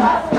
Vamos!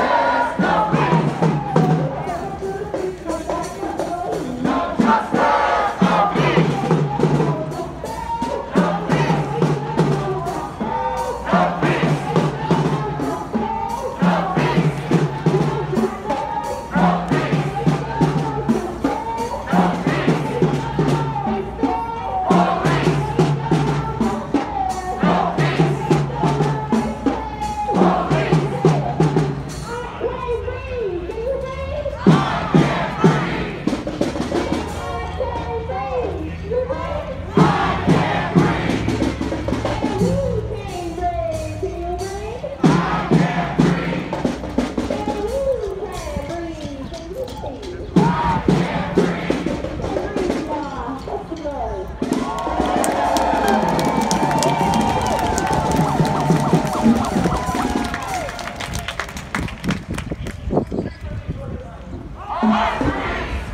Our streets!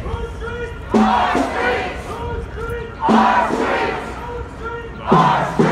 Our streets!